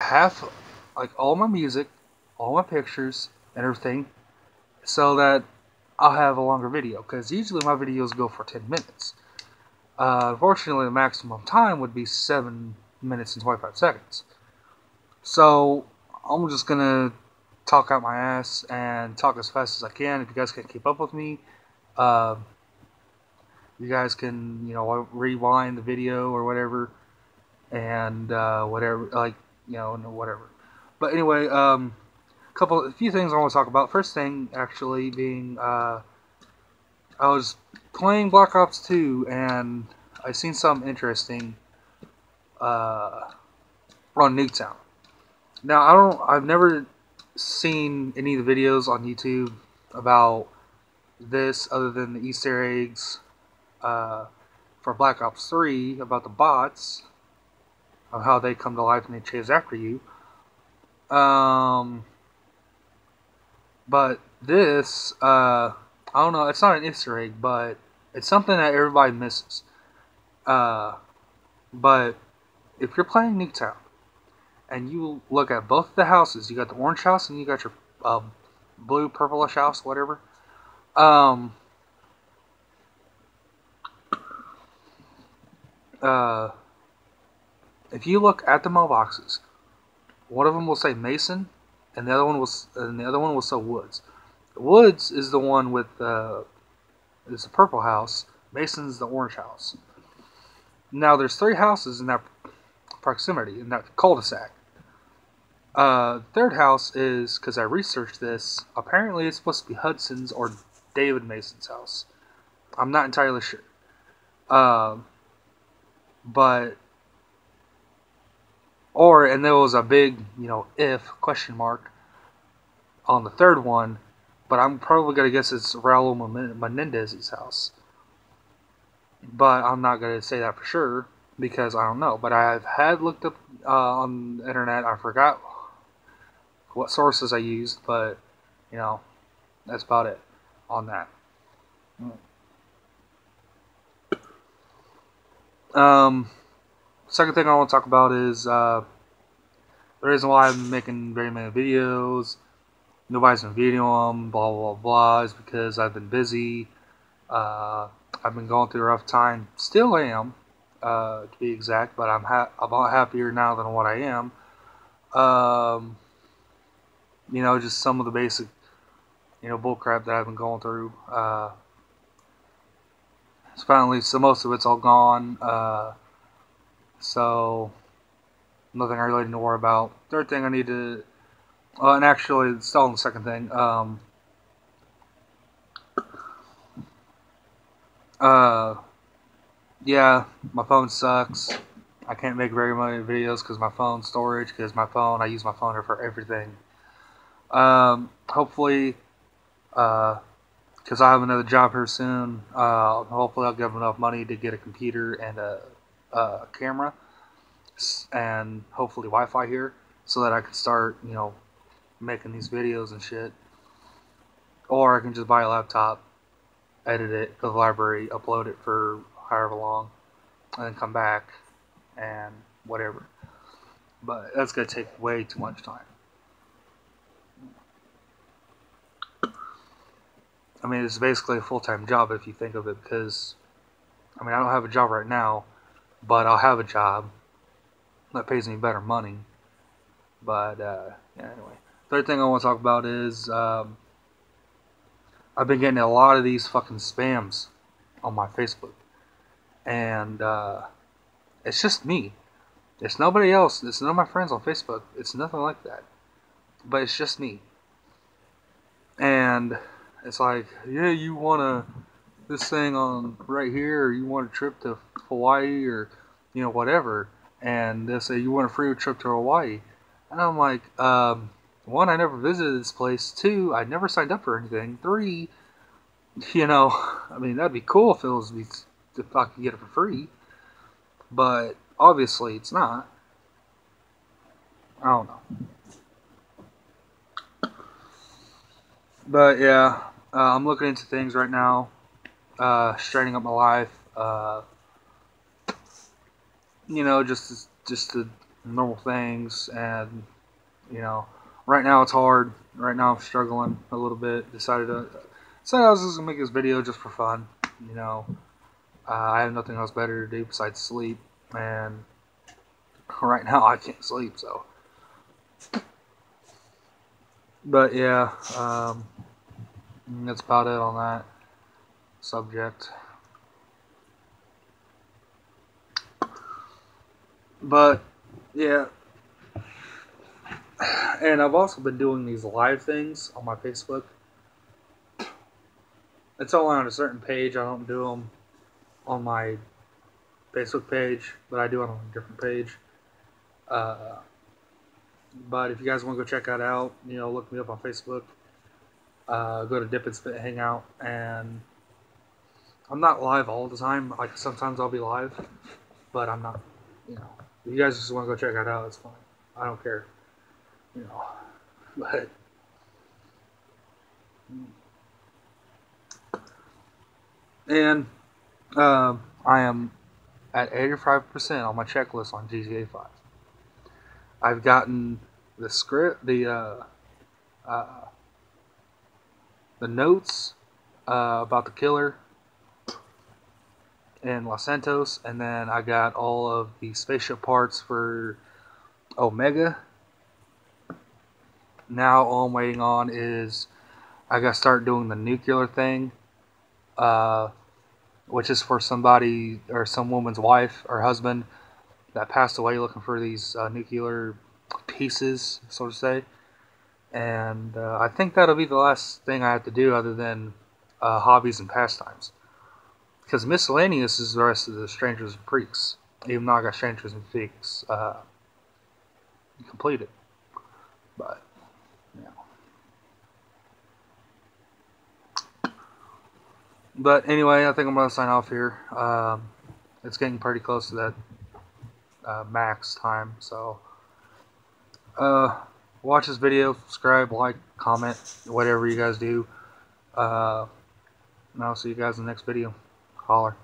half, like all my music, all my pictures, and everything, so that I'll have a longer video. Because usually my videos go for 10 minutes. Uh, unfortunately, the maximum time would be 7 minutes and 25 seconds. So, I'm just gonna talk out my ass and talk as fast as I can. If you guys can't keep up with me, uh, you guys can, you know, rewind the video or whatever, and uh, whatever, like, you know, whatever. But anyway, um, a couple, a few things I want to talk about. First thing, actually, being, uh, I was playing Black Ops 2, and I seen something interesting uh, on Nuketown. Now, I don't, I've never seen any of the videos on YouTube about this other than the Easter eggs uh, for Black Ops 3 about the bots of how they come to life and they chase after you. Um, but this, uh, I don't know, it's not an Easter egg, but it's something that everybody misses. Uh, but if you're playing Nuketown and you look at both the houses, you got the orange house and you got your uh, blue, purplish house, whatever. Um, uh, if you look at the mailboxes, one of them will say Mason, and the other one was, and the other one will say Woods. Woods is the one with uh, is the purple house. Mason's the orange house. Now there's three houses in that proximity in that cul-de-sac. Uh, third house is because I researched this. Apparently, it's supposed to be Hudson's or David Mason's house. I'm not entirely sure. Uh, but or and there was a big you know if question mark on the third one, but I'm probably gonna guess it's Raul Menendez's house. But I'm not gonna say that for sure because I don't know. But I've had looked up uh, on the internet. I forgot what sources I used, but you know, that's about it on that. Um, second thing I want to talk about is uh, the reason why I'm making very many videos. Nobody's been videoing them, blah blah blah, is because I've been busy. Uh, I've been going through a rough time. Still am, uh, to be exact, but I'm ha- a lot happier now than what I am. Um, you know, just some of the basic, you know, bullcrap that I've been going through. Uh, it's finally, so most of it's all gone. Uh, so, nothing I really need to worry about. Third thing I need to, uh, and actually, still the second thing. Um, uh, yeah, my phone sucks. I can't make very many videos because my phone storage, because my phone, I use my phone for everything. Um, hopefully, because uh, I have another job here soon, uh, hopefully I'll give enough money to get a computer and a, a camera and hopefully Wi-Fi here so that I can start, you know, making these videos and shit. Or I can just buy a laptop, edit it, go to the library, upload it for however long, and then come back and whatever. But that's going to take way too much time. I mean, it's basically a full time job if you think of it, because, I mean, I don't have a job right now, but I'll have a job that pays me better money. But, uh, yeah, anyway. Third thing I want to talk about is, um, I've been getting a lot of these fucking spams on my Facebook. And, uh, it's just me. It's nobody else. It's none of my friends on Facebook. It's nothing like that. But it's just me. And it's like, yeah, you want a this thing on right here, or you want a trip to Hawaii, or you know whatever, and they say you want a free trip to Hawaii, and I'm like, um, one, I never visited this place. Two, I never signed up for anything. Three, you know, I mean that'd be cool if it was if I could get it for free, but obviously it's not. I don't know. But yeah, uh, I'm looking into things right now, uh, straightening up my life. Uh, you know, just just the normal things, and you know, right now it's hard. Right now I'm struggling a little bit. Decided to decided I was just gonna make this video just for fun. You know, uh, I have nothing else better to do besides sleep, and right now I can't sleep. So, but yeah, um, that's about it on that subject. But yeah, and I've also been doing these live things on my Facebook. It's all on a certain page. I don't do them on my Facebook page, but I do it on a different page. Uh, but if you guys want to go check that out, you know, look me up on Facebook. Uh, go to Dip and Spit Hangout, and I'm not live all the time. Like sometimes I'll be live, but I'm not. You know, if you guys just want to go check that out, it's fine. I don't care. You know, but. And um, I am at 85% on my checklist on GTA 5. I've gotten the script, the uh, uh, the notes uh, about the killer in Los Santos, and then I got all of the spaceship parts for Omega. Now all I'm waiting on is I got to start doing the nuclear thing, uh, which is for somebody or some woman's wife or husband that passed away looking for these uh, nuclear pieces, so to say. And uh, I think that'll be the last thing I have to do other than uh, hobbies and pastimes. Because miscellaneous is the rest of the Strangers and Freaks. Even though I got Strangers and Freaks uh, completed. But, yeah. But anyway, I think I'm to sign off here. Um, it's getting pretty close to that uh, max time, so uh, watch this video, subscribe, like, comment, whatever you guys do. Uh, and I'll see you guys in the next video. Holler.